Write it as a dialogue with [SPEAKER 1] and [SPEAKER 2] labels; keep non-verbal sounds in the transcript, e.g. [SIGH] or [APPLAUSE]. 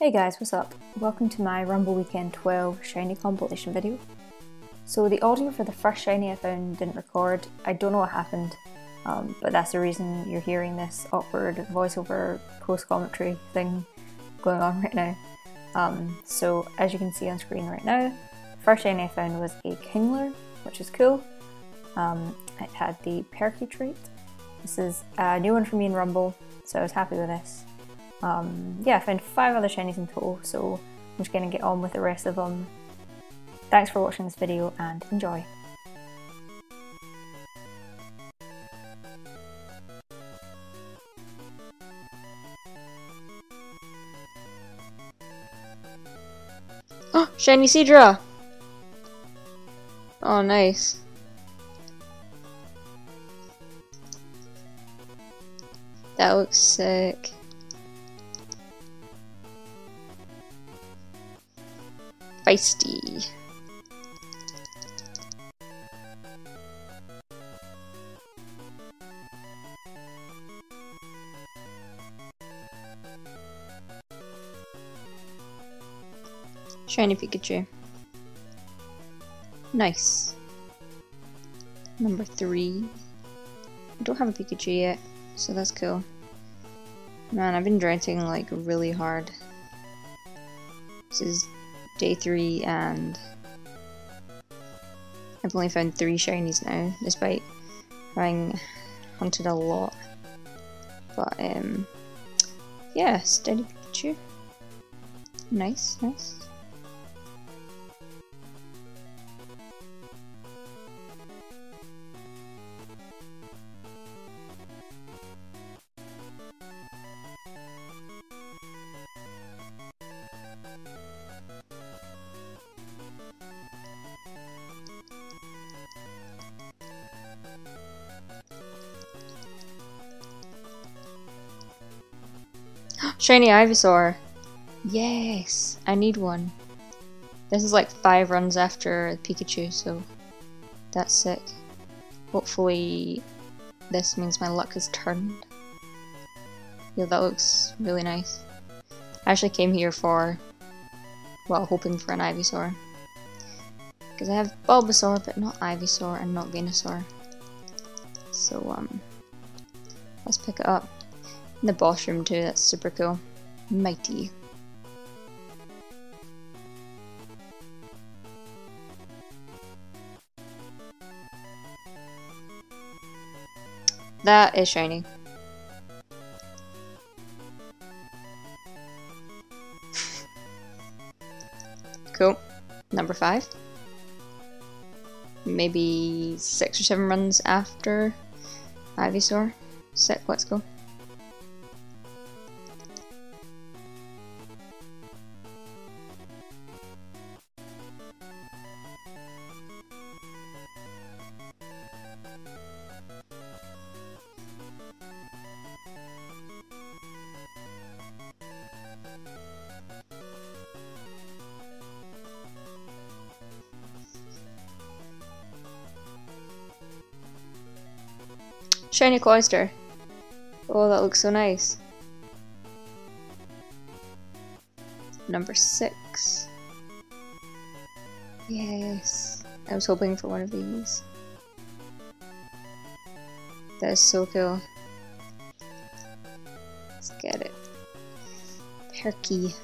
[SPEAKER 1] Hey guys, what's up? Welcome to my Rumble Weekend 12 Shiny compilation video. So the audio for the first Shiny I found didn't record. I don't know what happened, um, but that's the reason you're hearing this awkward voiceover post-commentary thing going on right now. Um, so as you can see on screen right now, first Shiny I found was a Kingler, which is cool. Um, it had the Perky trait. This is a new one for me in Rumble, so I was happy with this. Um, yeah, I found five other shinies in total, so I'm just going to get on with the rest of them. Thanks for watching this video and enjoy.
[SPEAKER 2] Oh, shiny Seadra! Oh, nice. That looks sick. Feisty. Shiny Pikachu. Nice. Number three. I don't have a Pikachu yet, so that's cool. Man, I've been drinking like really hard. This is day three and I've only found three shinies now, despite having hunted a lot. But um yeah, steady Pikachu. Nice, nice. [GASPS] Shiny Ivysaur. Yes, I need one. This is like five runs after Pikachu, so that's sick. Hopefully this means my luck has turned. Yeah, that looks really nice. I actually came here for, well, hoping for an Ivysaur. Because I have Bulbasaur, but not Ivysaur and not Venusaur. So, um, let's pick it up. The boss room too, that's super cool. Mighty. That is shiny. [LAUGHS] cool. Number five. Maybe six or seven runs after Ivysaur. Sick, let's go. Shiny Cloyster. Oh, that looks so nice. Number six. Yes. I was hoping for one of these. That is so cool. Let's get it. Perky.